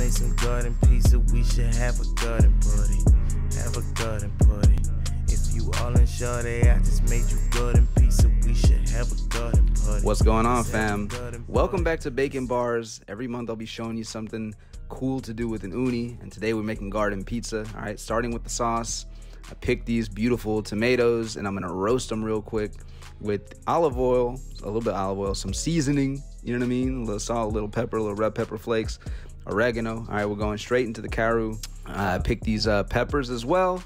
made some garden pizza. We should have a garden party. Have a garden party. If you all in I just made you garden pizza. We should have a garden party. What's going on, Let's have a fam? Welcome back to Bake & Bars. Every month I'll be showing you something cool to do with an Ooni, and today we're making garden pizza. All right, starting with the sauce. I picked these beautiful tomatoes, and I'm gonna roast them real quick with olive oil, a little bit of olive oil, some seasoning. You know what I mean? A little salt, a little pepper, a little red pepper flakes, oregano. All right, we're going straight into the Karu. Uh, I picked these uh, peppers as well.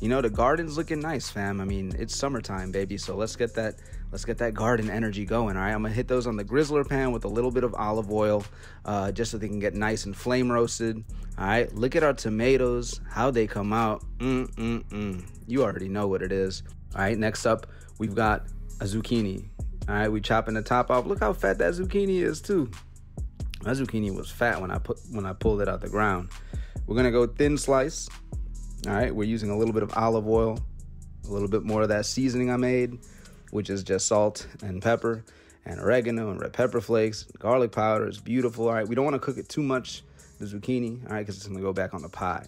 You know the garden's looking nice, fam. I mean, it's summertime, baby. So let's get that let's get that garden energy going. All right, I'm gonna hit those on the grizzler pan with a little bit of olive oil, uh, just so they can get nice and flame roasted. All right, look at our tomatoes, how they come out. Mm mm mm. You already know what it is. All right, next up we've got a zucchini. All right, we chopping the top off. Look how fat that zucchini is too. That zucchini was fat when I put when I pulled it out the ground. We're gonna go thin slice. All right, we're using a little bit of olive oil, a little bit more of that seasoning I made, which is just salt and pepper and oregano and red pepper flakes, garlic powder. It's beautiful. All right, we don't want to cook it too much, the zucchini, all right, because it's gonna go back on the pie.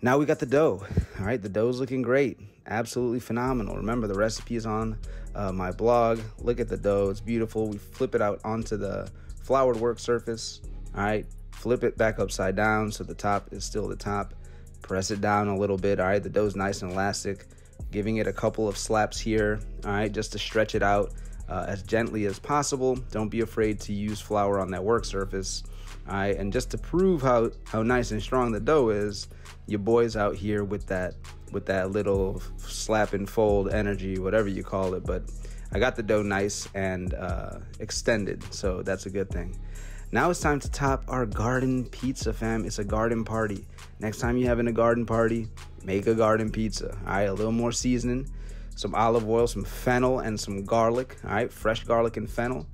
Now we got the dough. All right, the dough's looking great. Absolutely phenomenal. Remember, the recipe is on uh, my blog. Look at the dough. It's beautiful. We flip it out onto the floured work surface. All right, flip it back upside down so the top is still the top. Press it down a little bit. All right, the dough's nice and elastic. Giving it a couple of slaps here. All right, just to stretch it out uh, as gently as possible. Don't be afraid to use flour on that work surface. All right, and just to prove how how nice and strong the dough is, your boys out here with that with that little slap and fold energy, whatever you call it. But I got the dough nice and uh, extended, so that's a good thing. Now it's time to top our garden pizza, fam. It's a garden party. Next time you're having a garden party, make a garden pizza. All right, a little more seasoning, some olive oil, some fennel, and some garlic. All right, fresh garlic and fennel.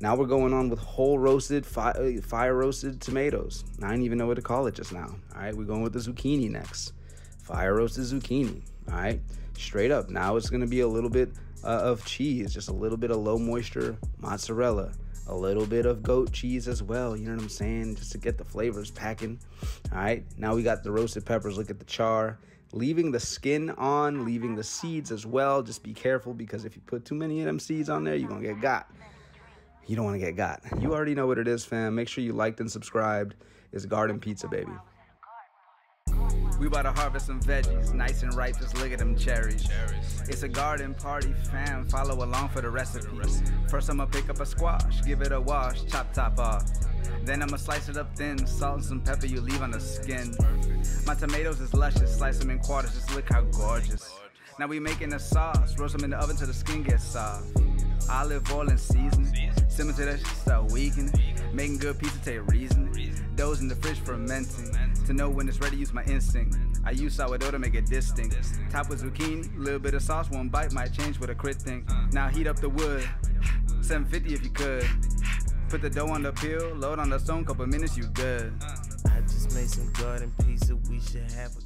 Now we're going on with whole roasted, fi- fire roasted tomatoes. I didn't even know what to call it just now. All right, we're going with the zucchini next. Fire roasted zucchini. All right, straight up. Now it's gonna be a little bit uh, of cheese, just a little bit of low moisture mozzarella, a little bit of goat cheese as well. You know what I'm saying? Just to get the flavors packing. All right, now we got the roasted peppers. Look at the char. Leaving the skin on, leaving the seeds as well. Just be careful because if you put too many of them seeds on there, you're gonna get got. You don't want to get got. You already know what it is, fam. Make sure you liked and subscribed. It's Garden Pizza, baby. We about to harvest some veggies, nice and ripe. Just look at them cherries. It's a garden party, fam. Follow along for the recipe. First, I'ma pick up a squash, give it a wash, chop top off. Then I'ma slice it up thin, salt and some pepper you leave on the skin. My tomatoes is luscious, slice them in quarters. Just look how gorgeous. Now we making a sauce, roast them in the oven till the skin gets soft. Olive oil and seasoning, simmer till that shit start weakening. Making good pizza take reasoning. Dough's in the fridge fermenting. To know when it's ready, use my instinct. I use sourdough to make it distinct. Top with zucchini, little bit of sauce, one bite might change with a crit think. Now heat up the wood, 750 if you could. Put the dough on the peel, load on the stone, couple minutes you good. I just made some garden pizza. We should have a